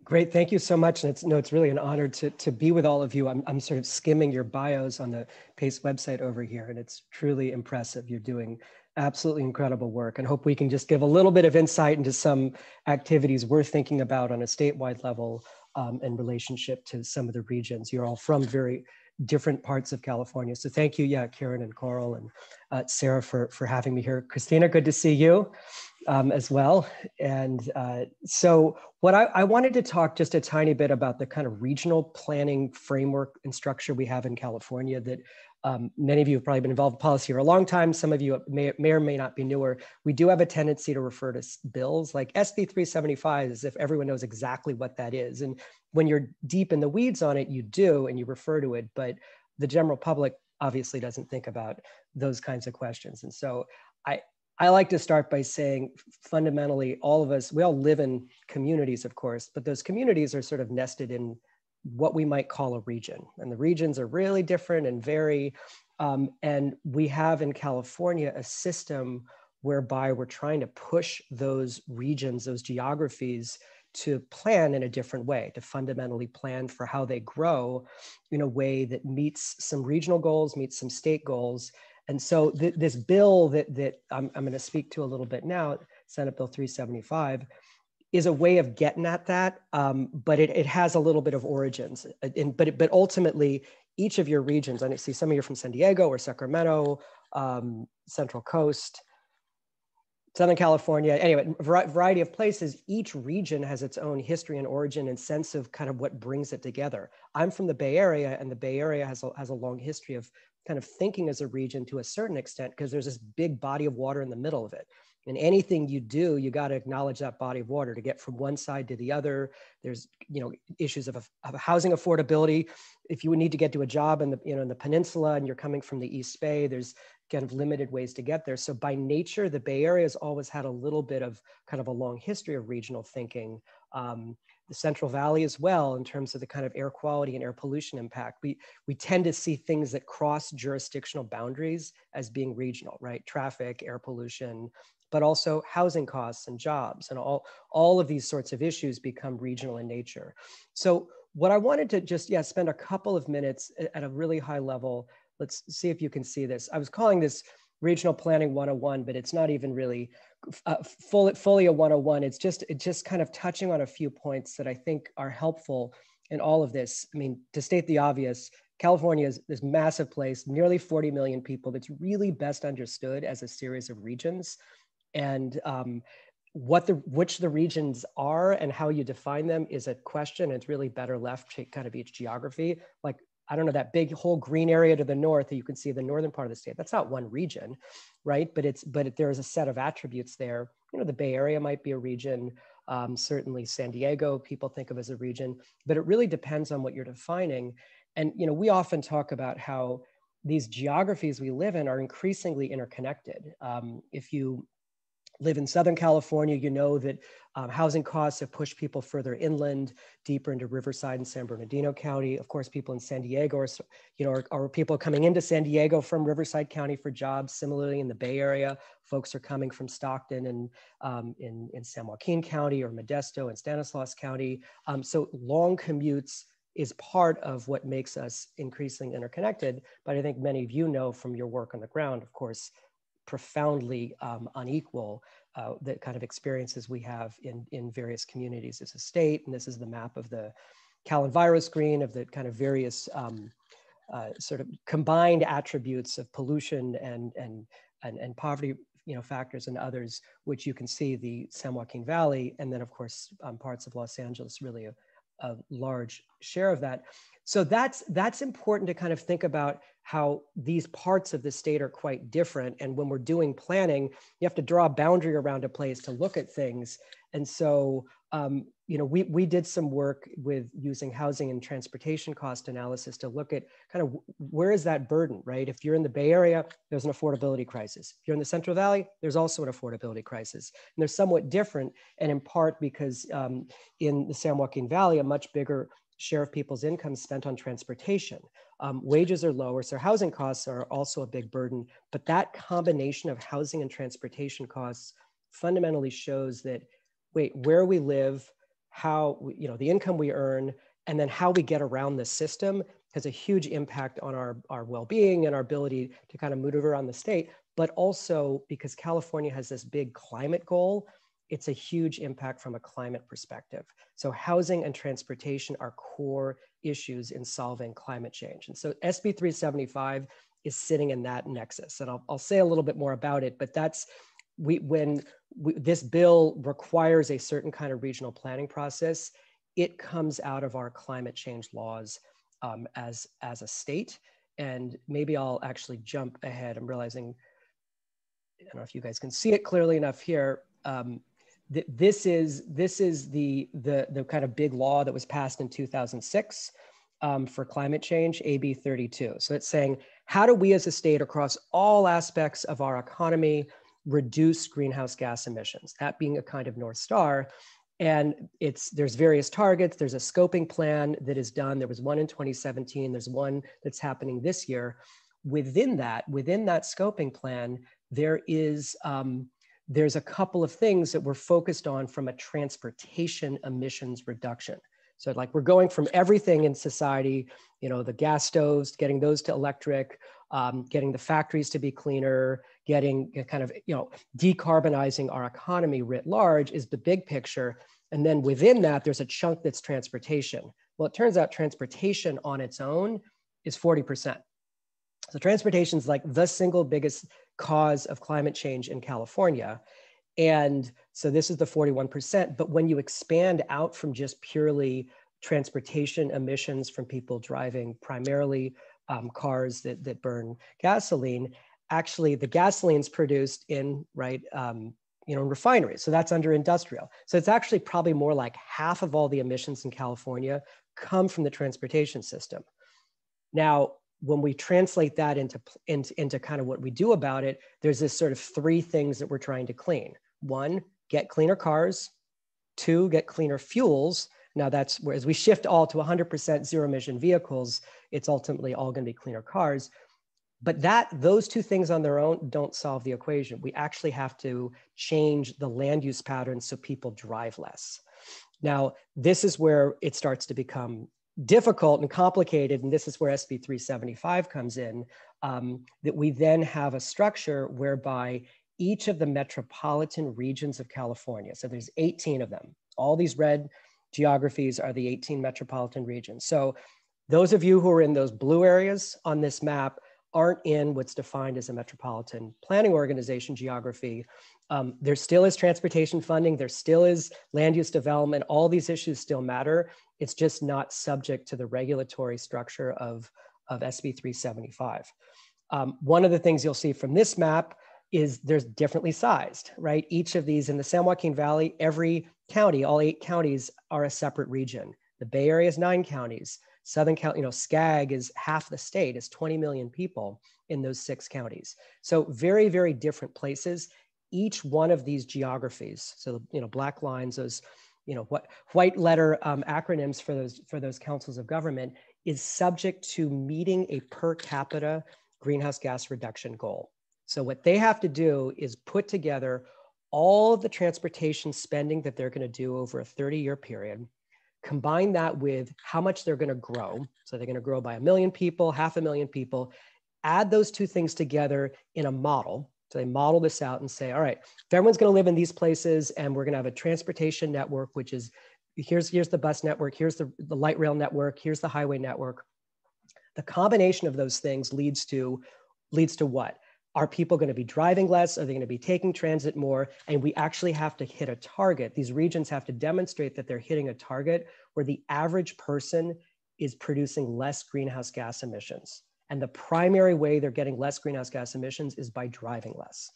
Great, thank you so much. And it's no, it's really an honor to, to be with all of you. I'm, I'm sort of skimming your bios on the PACE website over here, and it's truly impressive. You're doing absolutely incredible work and hope we can just give a little bit of insight into some activities we're thinking about on a statewide level um, in relationship to some of the regions. You're all from very different parts of California. So thank you, yeah, Karen and Coral and uh, Sarah for, for having me here. Christina, good to see you um, as well. And uh, so what I, I, wanted to talk just a tiny bit about the kind of regional planning framework and structure we have in California that um, many of you have probably been involved in policy for a long time. Some of you may, may or may not be newer. We do have a tendency to refer to bills like SB 375 as if everyone knows exactly what that is. And when you're deep in the weeds on it, you do and you refer to it, but the general public obviously doesn't think about those kinds of questions. And so I, I like to start by saying fundamentally, all of us, we all live in communities, of course, but those communities are sort of nested in what we might call a region. And the regions are really different and vary. Um, and we have in California a system whereby we're trying to push those regions, those geographies, to plan in a different way, to fundamentally plan for how they grow in a way that meets some regional goals, meets some state goals. And so th this bill that, that I'm, I'm going to speak to a little bit now, Senate Bill 375, is a way of getting at that, um, but it, it has a little bit of origins. And, but, but ultimately, each of your regions, and I see some of you from San Diego or Sacramento, um, Central Coast, Southern California, anyway, variety of places. Each region has its own history and origin and sense of kind of what brings it together. I'm from the Bay Area, and the Bay Area has a, has a long history of kind of thinking as a region to a certain extent because there's this big body of water in the middle of it. And anything you do, you got to acknowledge that body of water to get from one side to the other. There's, you know, issues of, of housing affordability. If you would need to get to a job in the, you know, in the peninsula and you're coming from the East Bay, there's kind of limited ways to get there. So by nature, the Bay Area has always had a little bit of kind of a long history of regional thinking. Um, the Central Valley as well, in terms of the kind of air quality and air pollution impact. We, we tend to see things that cross jurisdictional boundaries as being regional, right? Traffic, air pollution, but also housing costs and jobs and all, all of these sorts of issues become regional in nature. So what I wanted to just, yeah, spend a couple of minutes at a really high level let's see if you can see this. I was calling this regional planning 101, but it's not even really uh, a 101. It's just, it's just kind of touching on a few points that I think are helpful in all of this. I mean, to state the obvious, California is this massive place, nearly 40 million people that's really best understood as a series of regions. And um, what the which the regions are and how you define them is a question. It's really better left to kind of each geography. Like I don't know, that big whole green area to the north that you can see the northern part of the state. That's not one region, right? But it's but it, there's a set of attributes there. You know, the Bay Area might be a region. Um, certainly, San Diego people think of as a region, but it really depends on what you're defining. And you know, we often talk about how these geographies we live in are increasingly interconnected. Um, if you live in Southern California, you know that um, housing costs have pushed people further inland, deeper into Riverside and San Bernardino County. Of course, people in San Diego are, you know, are, are, people coming into San Diego from Riverside County for jobs. Similarly, in the Bay Area, folks are coming from Stockton and um, in, in San Joaquin County or Modesto and Stanislaus County. Um, so long commutes is part of what makes us increasingly interconnected. But I think many of you know from your work on the ground, of course, profoundly um, unequal uh, the kind of experiences we have in, in various communities as a state. And this is the map of the CalEnviroScreen of the kind of various um, uh, sort of combined attributes of pollution and, and, and, and poverty you know, factors and others, which you can see the San Joaquin Valley, and then of course um, parts of Los Angeles, really a, large share of that. So that's that's important to kind of think about how these parts of the state are quite different. And when we're doing planning, you have to draw a boundary around a place to look at things. And so, um, you know, we, we did some work with using housing and transportation cost analysis to look at kind of where is that burden, right? If you're in the Bay Area, there's an affordability crisis. If you're in the Central Valley, there's also an affordability crisis. And they're somewhat different, and in part because um, in the San Joaquin Valley, a much bigger share of people's income spent on transportation. Um, wages are lower, so housing costs are also a big burden. But that combination of housing and transportation costs fundamentally shows that, wait, where we live, how, we, you know, the income we earn, and then how we get around the system has a huge impact on our, our well-being and our ability to kind of move around the state. But also because California has this big climate goal, it's a huge impact from a climate perspective. So housing and transportation are core issues in solving climate change. And so SB 375 is sitting in that nexus. And I'll, I'll say a little bit more about it, but that's we, when we, this bill requires a certain kind of regional planning process, it comes out of our climate change laws um, as, as a state. And maybe I'll actually jump ahead. I'm realizing, I don't know if you guys can see it clearly enough here. Um, th- this is this is the the the kind of big law that was passed in 2006 um, for climate change, AB 32. So it's saying how do we as a state across all aspects of our economy reduce greenhouse gas emissions? That being a kind of north star. And it's there's various targets. There's a scoping plan that is done. There was one in 2017. There's one that's happening this year. Within that, within that scoping plan, there is um, there's a couple of things that we're focused on from a transportation emissions reduction. So like we're going from everything in society, you know, the gas stoves, getting those to electric, um, getting the factories to be cleaner, getting kind of, you know, decarbonizing our economy writ large is the big picture. And then within that, there's a chunk that's transportation. Well, it turns out transportation on its own is 40%. So transportation is like the single biggest cause of climate change in California. And so this is the 41%. But when you expand out from just purely transportation emissions from people driving primarily um, cars that, that burn gasoline, actually the gasoline is produced in, right, um, you know, in refineries. So that's under industrial. So it's actually probably more like half of all the emissions in California come from the transportation system. Now, when we translate that into, into, into kind of what we do about it, there's this sort of three things that we're trying to clean. One, get cleaner cars. Two, get cleaner fuels. Now that's where as we shift all to 100% zero emission vehicles, it's ultimately all going to be cleaner cars. But that those two things on their own don't solve the equation. We actually have to change the land use patterns so people drive less. Now, this is where it starts to become difficult and complicated, and this is where SB 375 comes in, um, that we then have a structure whereby each of the metropolitan regions of California, so there's 18 of them, all these red geographies are the 18 metropolitan regions. So those of you who are in those blue areas on this map aren't in what's defined as a metropolitan planning organization geography. Um, there still is transportation funding, there still is land use development, all these issues still matter. It's just not subject to the regulatory structure of, of SB 375. Um, one of the things you'll see from this map is there's differently sized, right? Each of these in the San Joaquin Valley, every county, all eight counties are a separate region. The Bay Area is nine counties. Southern Cal, you know, SCAG is half the state, is 20 million people in those six counties. So very, very different places. Each one of these geographies, so you know, black lines, those you know, what white letter um, acronyms for those, for those councils of government is subject to meeting a per capita greenhouse gas reduction goal. So what they have to do is put together all of the transportation spending that they're going to do over a 30 year period, combine that with how much they're going to grow. So they're going to grow by a million people, half a million people, add those two things together in a model so they model this out and say, all right, if everyone's going to live in these places and we're going to have a transportation network, which is here's, here's the bus network, here's the, the light rail network, here's the highway network. The combination of those things leads to, leads to what? Are people going to be driving less? Are they going to be taking transit more? And we actually have to hit a target. These regions have to demonstrate that they're hitting a target where the average person is producing less greenhouse gas emissions. And the primary way they're getting less greenhouse gas emissions is by driving less,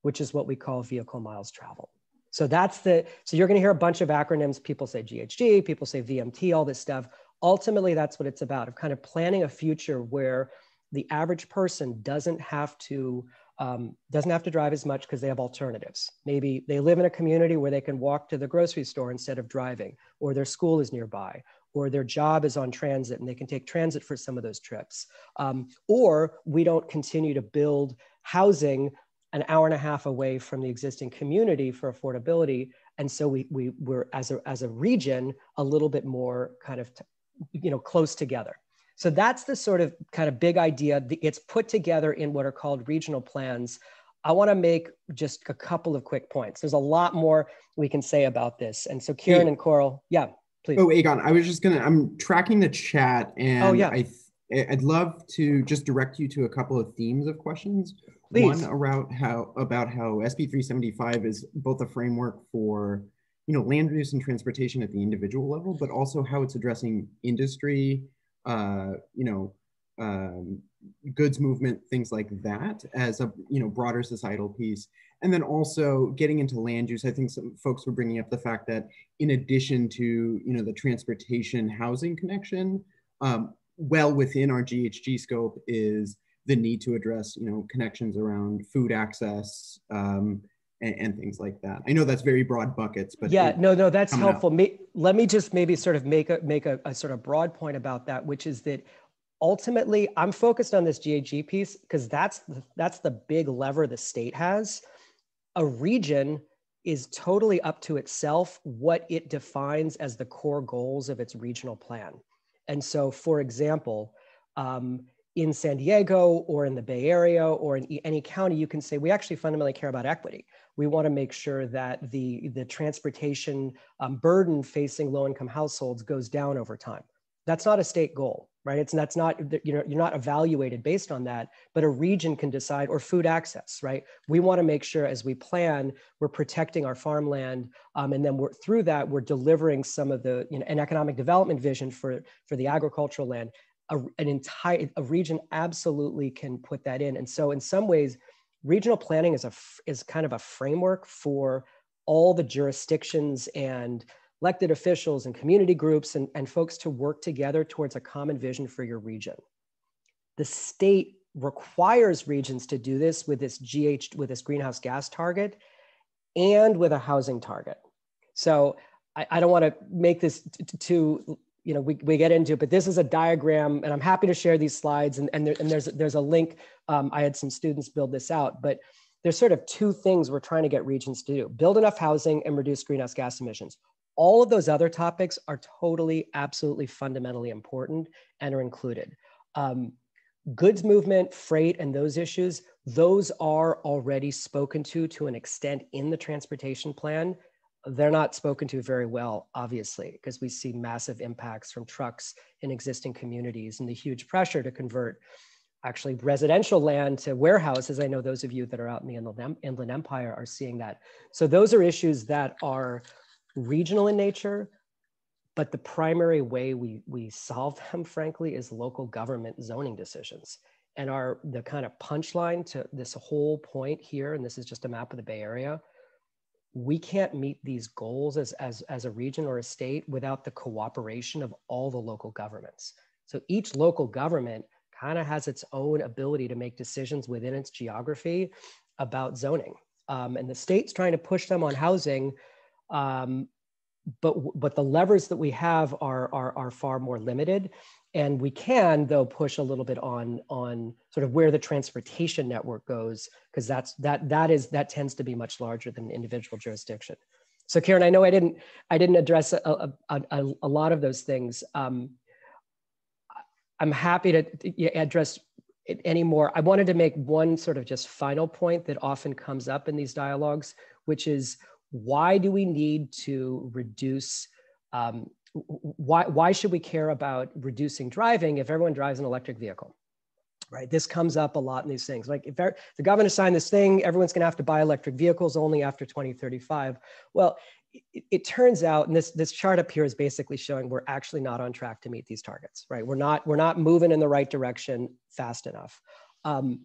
which is what we call vehicle miles traveled. So that's the, so you're gonna hear a bunch of acronyms. People say GHG, people say VMT, all this stuff. Ultimately, that's what it's about, of kind of planning a future where the average person doesn't have to um, doesn't have to drive as much because they have alternatives. Maybe they live in a community where they can walk to the grocery store instead of driving, or their school is nearby, or their job is on transit and they can take transit for some of those trips. Um, or we don't continue to build housing an hour and a half away from the existing community for affordability. And so we, we, we're, as a, as a region, a little bit more kind of, you know, close together. So that's the sort of kind of big idea. It's put together in what are called regional plans. I want to make just a couple of quick points. There's a lot more we can say about this. And so Kieran hey. and Coral, yeah, please. Oh, Egon, I was just gonna, I'm tracking the chat and oh, yeah. I I'd love to just direct you to a couple of themes of questions. Please. One around how about how SB 375 is both a framework for you know land use and transportation at the individual level, but also how it's addressing industry uh, you know, um, goods movement, things like that as a, you know, broader societal piece. And then also getting into land use, I think some folks were bringing up the fact that in addition to, you know, the transportation housing connection, um, well within our GHG scope is the need to address, you know, connections around food access, um, and, and, things like that. I know that's very broad buckets, but yeah, no, no, that's helpful. let me just maybe sort of make a make a, a, sort of broad point about that, which is that ultimately I'm focused on this GHG piece because that's the, that's the big lever the state has. A region is totally up to itself what it defines as the core goals of its regional plan. And so, for example, um, in San Diego or in the Bay Area or in any county, you can say we actually fundamentally care about equity we want to make sure that the, the transportation um, burden facing low-income households goes down over time. That's not a state goal, right? It's that's not you know you're not evaluated based on that, but a region can decide or food access, right? We want to make sure as we plan we're protecting our farmland, um, and then we're through that we're delivering some of the you know an economic development vision for for the agricultural land. A, an entire a region absolutely can put that in, and so in some ways regional planning is a is kind of a framework for all the jurisdictions and elected officials and community groups and, and folks to work together towards a common vision for your region. The state requires regions to do this with this GH with this greenhouse gas target and with a housing target. So I, I don't want to make this too you know, we, we get into it, but this is a diagram and I'm happy to share these slides and, and, there, and there's, there's a link. Um, I had some students build this out, but there's sort of two things we're trying to get regions to do, build enough housing and reduce greenhouse gas emissions. All of those other topics are totally, absolutely fundamentally important and are included. Um, goods movement, freight, and those issues, those are already spoken to to an extent in the transportation plan they're not spoken to very well, obviously, because we see massive impacts from trucks in existing communities and the huge pressure to convert actually residential land to warehouses. I know those of you that are out in the Inland, Empire are seeing that. So those are issues that are regional in nature, but the primary way we, we solve them, frankly, is local government zoning decisions. And our the kind of punchline to this whole point here, and this is just a map of the Bay Area, we can't meet these goals as, as, as a region or a state without the cooperation of all the local governments. So each local government kind of has its own ability to make decisions within its geography about zoning. Um, and the state's trying to push them on housing, um, but, but the levers that we have are, are, are far more limited. And we can, though, push a little bit on, on sort of where the transportation network goes, because that's that that is that tends to be much larger than individual jurisdiction. So, Karen, I know I didn't I didn't address a, a, a, a lot of those things. Um, I'm happy to address it any more. I wanted to make one sort of just final point that often comes up in these dialogues, which is why do we need to reduce um, why, why should we care about reducing driving if everyone drives an electric vehicle? right? This comes up a lot in these things. Like if the governor signed this thing, everyone's going to have to buy electric vehicles only after 2035. Well, it, it, turns out, and this this chart up here is basically showing we're actually not on track to meet these targets, right? We're not we're not moving in the right direction fast enough. Um,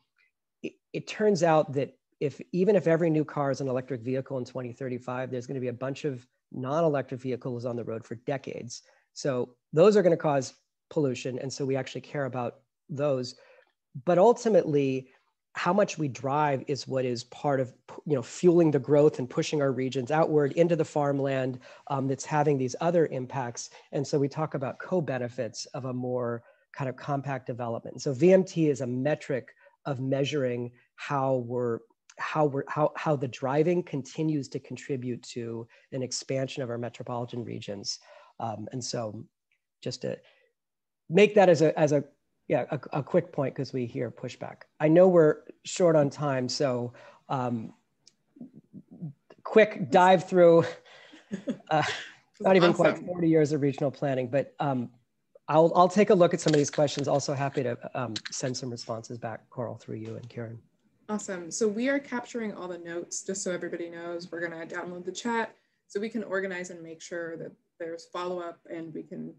it, it turns out that if even if every new car is an electric vehicle in 2035, there's going to be a bunch of non-electric vehicles on the road for decades. So those are going to cause pollution, and so we actually care about those. But ultimately how much we drive is what is part of you know fueling the growth and pushing our regions outward into the farmland um, that's having these other impacts. And so we talk about co-benefits of a more kind of compact development. So vmt is a metric of measuring how we're how we're how, how the driving continues to contribute to an expansion of our metropolitan regions um, and so just to make that as a as a yeah, a, a quick point because we hear pushback. I know we're short on time, so um, quick dive through. Uh, not even awesome. quite 40 years of regional planning, but um, I'll, I'll take a look at some of these questions. Also happy to um, send some responses back, Coral, through you and Karen. Awesome. So we are capturing all the notes just so everybody knows. We're going to download the chat so we can organize and make sure that there's follow up and we can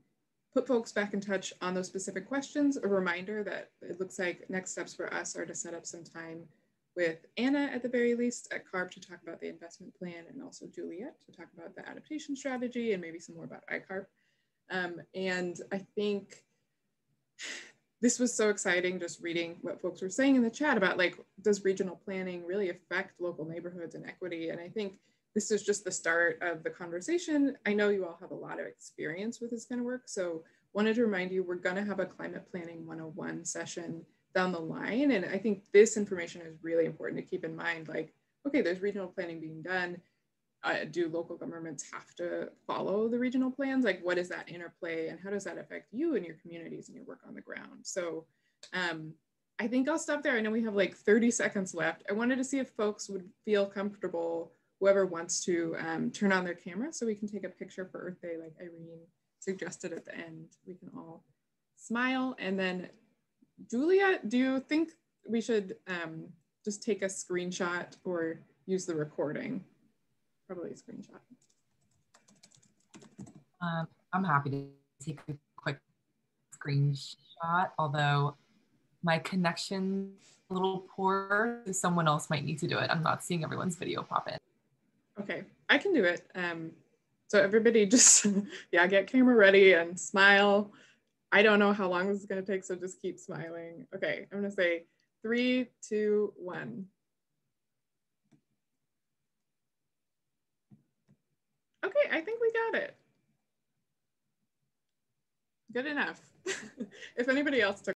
put folks back in touch on those specific questions. A reminder that it looks like next steps for us are to set up some time with Anna at the very least at CARB to talk about the investment plan and also Juliet to talk about the adaptation strategy and maybe some more about ICARP. Um, and I think this was so exciting just reading what folks were saying in the chat about like, does regional planning really affect local neighborhoods and equity? And I think this is just the start of the conversation. I know you all have a lot of experience with this kind of work. So wanted to remind you, we're gonna have a climate planning 101 session down the line. And I think this information is really important to keep in mind. Like, okay, there's regional planning being done. Uh, do local governments have to follow the regional plans? Like what is that interplay and how does that affect you and your communities and your work on the ground? So um, I think I'll stop there. I know we have like 30 seconds left. I wanted to see if folks would feel comfortable whoever wants to um, turn on their camera so we can take a picture for Earth Day like Irene suggested at the end. We can all smile. And then Julia, do you think we should um, just take a screenshot or use the recording? Probably a screenshot. Um, I'm happy to take a quick screenshot, although my connection a little poor, someone else might need to do it. I'm not seeing everyone's video pop in. Okay, I can do it. Um, so everybody just, yeah, get camera ready and smile. I don't know how long this is gonna take, so just keep smiling. Okay, I'm gonna say three, two, one. Okay, I think we got it. Good enough. if anybody else took